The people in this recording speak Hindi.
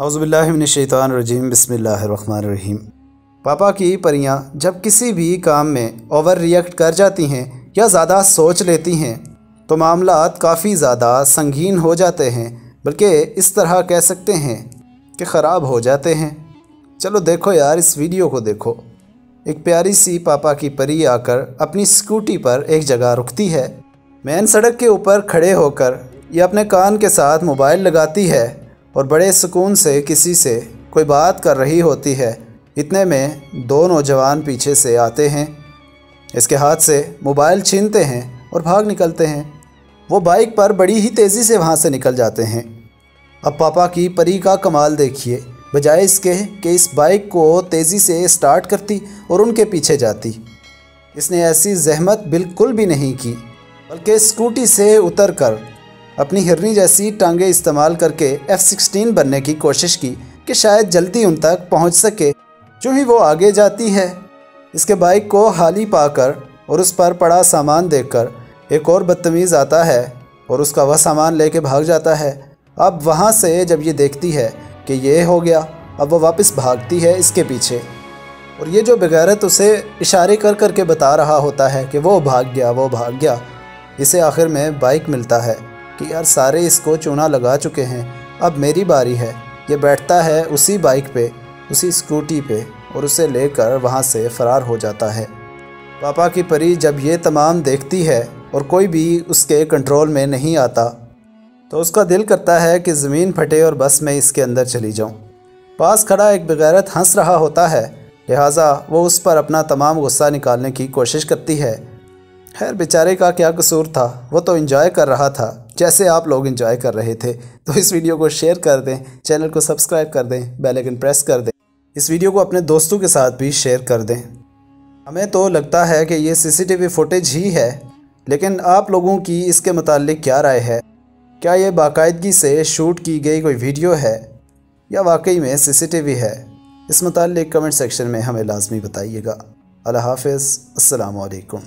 अज़बिल्लिनशैतानरजीम बसमीम पापा की परियाँ जब किसी भी काम में ओवर रिएक्ट कर जाती हैं या ज़्यादा सोच लेती हैं तो मामला काफ़ी ज़्यादा संगीन हो जाते हैं, बल्कि इस तरह कह सकते हैं कि ख़राब हो जाते हैं। चलो देखो यार, इस वीडियो को देखो। एक प्यारी सी पापा की परी आकर अपनी स्कूटी पर एक जगह रुकती है। मेन सड़क के ऊपर खड़े होकर ये अपने कान के साथ मोबाइल लगाती है। और बड़े सुकून से किसी से कोई बात कर रही होती है। इतने में दो नौजवान पीछे से आते हैं। इसके हाथ से मोबाइल छीनते हैं और भाग निकलते हैं। वो बाइक पर बड़ी ही तेज़ी से वहाँ से निकल जाते हैं। अब पापा की परी का कमाल देखिए, बजाय इसके कि इस बाइक को तेज़ी से स्टार्ट करती और उनके पीछे जाती। इसने ऐसी जहमत बिल्कुल भी नहीं की, बल्कि स्कूटी से उतर कर अपनी हिरनी जैसी टांगे इस्तेमाल करके एफ़ सिक्सटीन बनने की कोशिश की कि शायद जल्दी उन तक पहुँच सके। जो ही वो आगे जाती है, इसके बाइक को हाली पाकर और उस पर पड़ा सामान देखकर एक और बदतमीज़ आता है और उसका वह सामान लेके भाग जाता है। अब वहाँ से जब ये देखती है कि ये हो गया, अब वो वापस भागती है इसके पीछे। और ये जो बगैरत उसे इशारे कर कर के बता रहा होता है कि वो भाग गया, वो भाग गया, इसे आखिर में बाइक मिलता है। कि यार सारे इसको चूना लगा चुके हैं। अब मेरी बारी है। ये बैठता है उसी बाइक पे, उसी स्कूटी पे और उसे लेकर वहाँ से फ़रार हो जाता है। पापा की परी जब ये तमाम देखती है और कोई भी उसके कंट्रोल में नहीं आता तो उसका दिल करता है कि ज़मीन फटे और बस मैं इसके अंदर चली जाऊँ। पास खड़ा एक बगैरत हंस रहा होता है, लिहाजा वो उस पर अपना तमाम गुस्सा निकालने की कोशिश करती है। खैर, बेचारे का क्या कसूर था? वो तो इन्जॉय कर रहा था। जैसे आप लोग इन्जॉय कर रहे थे तो इस वीडियो को शेयर कर दें चैनल को सब्सक्राइब कर दें बेल आइकन प्रेस कर दें। इस वीडियो को अपने दोस्तों के साथ भी शेयर कर दें। हमें तो लगता है कि ये सीसीटीवी फुटेज ही है, लेकिन आप लोगों की इसके मतलब क्या राय है? क्या ये बाकायदगी से शूट की गई कोई वीडियो है, या वाकई में सीसीटीवी है? इस मतलब कमेंट सेक्शन में हमें लाजमी बताइएगा। अल्लाह हाफिज़ अस्सलाम वालेकुम